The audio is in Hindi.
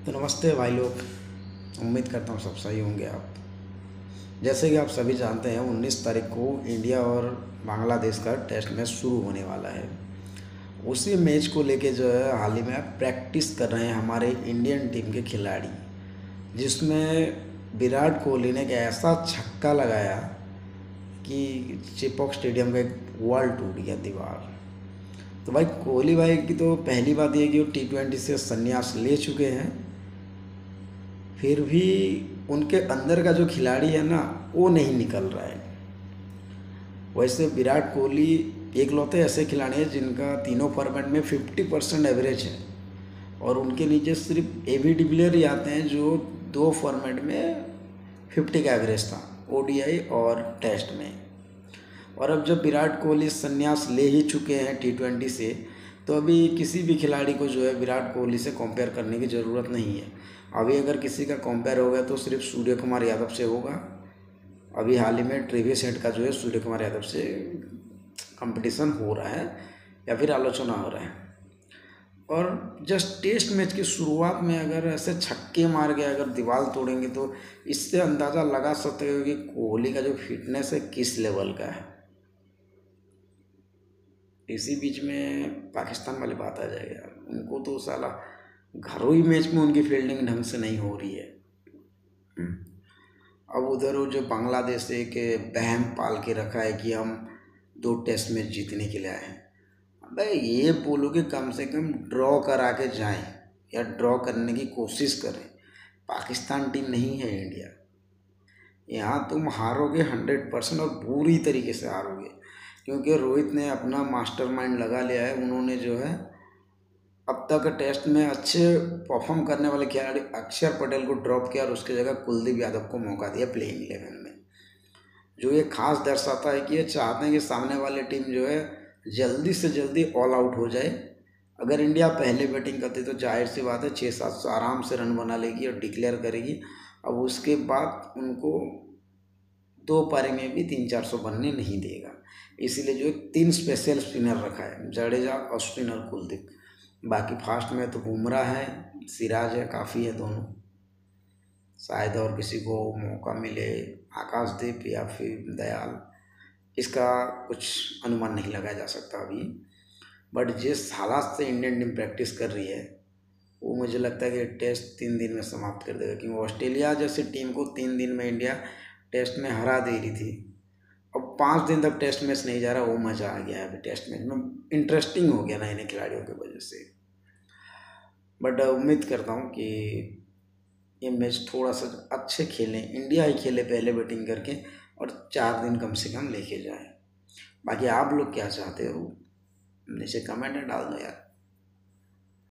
तो नमस्ते भाई लोग। उम्मीद करता हूँ सब सही होंगे आप। जैसे कि आप सभी जानते हैं 19 तारीख को इंडिया और बांग्लादेश का टेस्ट मैच शुरू होने वाला है। उसी मैच को लेके जो है, हाल ही में प्रैक्टिस कर रहे हैं हमारे इंडियन टीम के खिलाड़ी, जिसमें विराट कोहली ने एक ऐसा छक्का लगाया कि चिपॉक स्टेडियम का एक वॉल टूट गया दीवार। तो भाई कोहली भाई की तो पहली बात यह कि वो टी ट्वेंटी से संन्यास ले चुके हैं। फिर भी उनके अंदर का जो खिलाड़ी है ना, वो नहीं निकल रहा है। वैसे विराट कोहली एक लौते ऐसे खिलाड़ी हैं जिनका तीनों फॉर्मेट में फिफ्टी परसेंट एवरेज है और उनके नीचे सिर्फ़ ए वी डिविलियर ही आते हैं जो दो फॉर्मेट में फिफ्टी का एवरेज था ओडीआई और टेस्ट में। और अब जब विराट कोहली संन्यास ले ही चुके हैं टी ट्वेंटी से तो अभी किसी भी खिलाड़ी को जो है विराट कोहली से कंपेयर करने की ज़रूरत नहीं है। अभी अगर किसी का कंपेयर होगा तो सिर्फ़ सूर्य कुमार यादव से होगा। अभी हाल ही में ट्रेविस हेड का जो है सूर्य कुमार यादव से कंपटीशन हो रहा है या फिर आलोचना हो रहा है। और जस्ट टेस्ट मैच की शुरुआत में अगर ऐसे छक्के मार के अगर दीवार तोड़ेंगे तो इससे अंदाज़ा लगा सकते हो कि कोहली का जो फिटनेस है किस लेवल का है। इसी बीच में पाकिस्तान वाली बात आ जाएगी उनको तो साला घरों मैच में उनकी फील्डिंग ढंग से नहीं हो रही है। हम्म। अब उधर वो जो बांग्लादेश एक बहम पाल के रखा है कि हम दो टेस्ट मैच जीतने के लिए आए हैं। भाई, ये बोलो कि कम से कम ड्रॉ करा के जाएँ या ड्रॉ करने की कोशिश करें। पाकिस्तान टीम नहीं है इंडिया यहाँ तुम हारोगे हंड्रेड परसेंट और बुरी तरीके से हारोगे। क्योंकि रोहित ने अपना मास्टरमाइंड लगा लिया है। उन्होंने जो है, अब तक टेस्ट में अच्छे परफॉर्म करने वाले खिलाड़ी अक्षर पटेल को ड्रॉप किया और उसकी जगह कुलदीप यादव को मौका दिया प्लेइंग इलेवन में। जो ये खास दर्शाता है कि ये चाहते हैं कि सामने वाली टीम जो है, जल्दी से जल्दी ऑल आउट हो जाए। अगर इंडिया पहले बैटिंग करती तो ज़ाहिर सी बात है छः सात सौ आराम से रन बना लेगी और डिक्लेयर करेगी। अब उसके बाद उनको दो पारी में भी तीन चार सौ बनने नहीं देगा। इसीलिए जो तीन स्पेशल स्पिनर रखा है, जडेजा और स्पिनर कुलदीप बाकी फास्ट में तो बुमराह है, सिराज है, काफ़ी है दोनों। शायद और किसी को मौका मिले, आकाशदीप या फिर दयाल। इसका कुछ अनुमान नहीं लगाया जा सकता अभी। बट जिस हालात से इंडियन टीम प्रैक्टिस कर रही है, वो मुझे लगता है कि टेस्ट तीन दिन में समाप्त कर देगा। क्योंकि ऑस्ट्रेलिया जैसी टीम को तीन दिन में इंडिया टेस्ट में हरा दे रही थी। अब पाँच दिन तक टेस्ट मैच नहीं जा रहा, वो मज़ा आ गया। अभी टेस्ट मैच में इंटरेस्टिंग हो गया ना इन्हें खिलाड़ियों की वजह से। बट उम्मीद करता हूँ कि ये मैच थोड़ा सा अच्छे खेलें इंडिया ही खेले पहले बैटिंग करके और चार दिन कम से कम लेके जाए। बाकी आप लोग क्या चाहते हो? नीचे कमेंट डाल दो यार